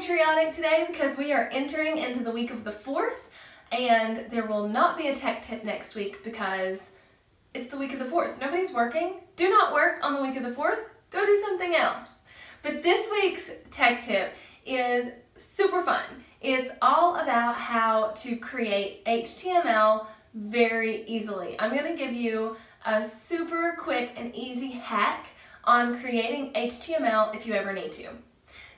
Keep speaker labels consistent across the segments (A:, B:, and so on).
A: patriotic today because we are entering into the week of the 4th and there will not be a tech tip next week because it's the week of the 4th. Nobody's working. Do not work on the week of the 4th. Go do something else. But this week's tech tip is super fun. It's all about how to create HTML very easily. I'm going to give you a super quick and easy hack on creating HTML if you ever need to.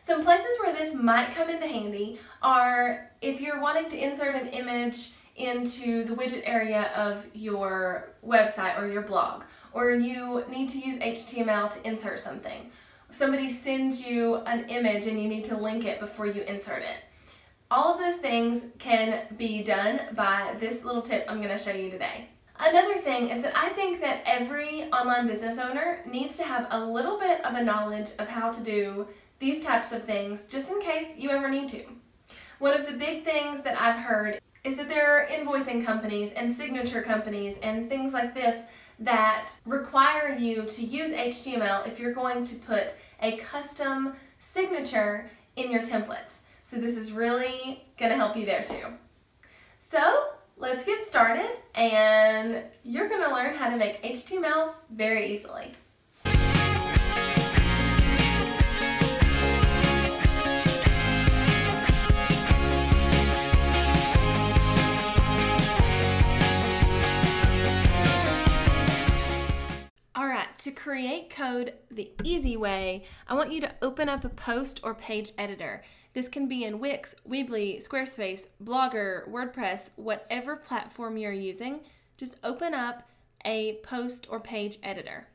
A: Some places where this might come into handy are if you're wanting to insert an image into the widget area of your website or your blog, or you need to use HTML to insert something. Somebody sends you an image and you need to link it before you insert it. All of those things can be done by this little tip I'm going to show you today. Another thing is that I think that every online business owner needs to have a little bit of a knowledge of how to do these types of things just in case you ever need to. One of the big things that I've heard is that there are invoicing companies and signature companies and things like this that require you to use HTML if you're going to put a custom signature in your templates. So this is really going to help you there too. So let's get started and you're going to learn how to make HTML very easily. To create code the easy way, I want you to open up a post or page editor. This can be in Wix, Weebly, Squarespace, Blogger, WordPress, whatever platform you're using. Just open up a post or page editor.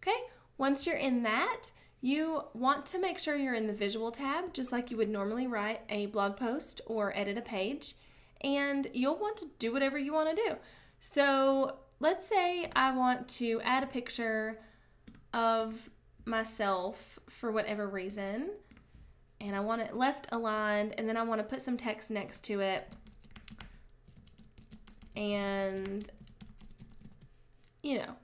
A: Okay, once you're in that, you want to make sure you're in the visual tab, just like you would normally write a blog post or edit a page. And you'll want to do whatever you want to do. So let's say I want to add a picture of myself for whatever reason and I want it left aligned and then I want to put some text next to it. And you know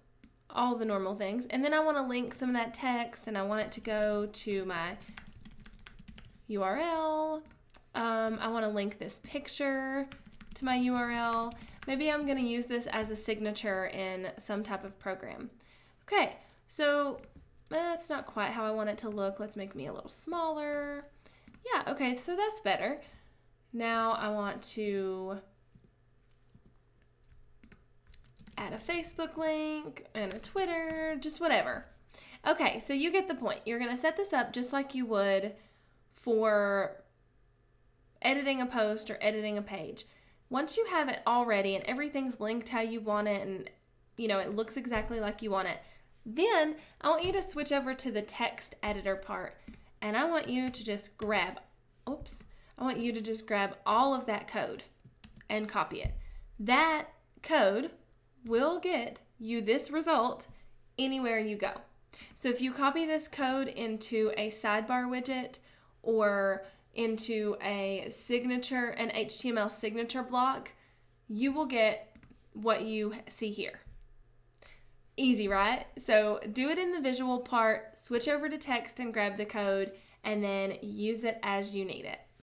A: all the normal things. And then I want to link some of that text and I want it to go to my URL um, I want to link this picture to my URL Maybe I'm going to use this as a signature in some type of program. Okay, so eh, that's not quite how I want it to look. Let's make me a little smaller. Yeah, okay, so that's better. Now I want to add a Facebook link and a Twitter, just whatever. Okay, so you get the point. You're going to set this up just like you would for editing a post or editing a page once you have it all ready and everything's linked how you want it and you know it looks exactly like you want it, then I want you to switch over to the text editor part and I want you to just grab, oops, I want you to just grab all of that code and copy it. That code will get you this result anywhere you go. So if you copy this code into a sidebar widget or into a signature, an HTML signature block, you will get what you see here. Easy, right? So do it in the visual part, switch over to text and grab the code, and then use it as you need it.